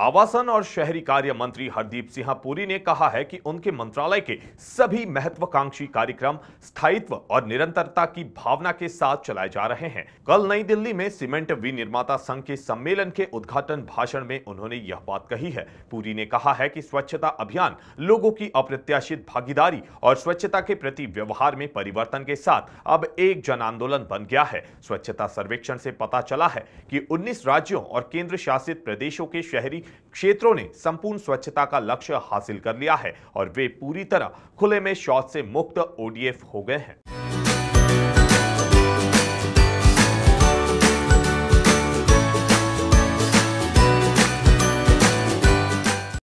आवासन और शहरी कार्य मंत्री हरदीप सिंह पुरी ने कहा है कि उनके मंत्रालय के सभी महत्वाकांक्षी कार्यक्रम स्थायित्व और निरंतरता की भावना के साथ चलाए जा रहे हैं। कल नई दिल्ली में सीमेंट विनिर्माता संघ के सम्मेलन के उद्घाटन भाषण में उन्होंने यह बात कही है। पुरी ने कहा है कि स्वच्छता अभियान लोगों की अप्रत्याशित भागीदारी और स्वच्छता के प्रति व्यवहार में परिवर्तन के साथ अब एक जन आंदोलन बन गया है। स्वच्छता सर्वेक्षण से पता चला है कि 19 राज्यों और केंद्र शासित प्रदेशों के शहरी क्षेत्रों ने संपूर्ण स्वच्छता का लक्ष्य हासिल कर लिया है और वे पूरी तरह खुले में शौच से मुक्त ओडीएफ हो गए हैं।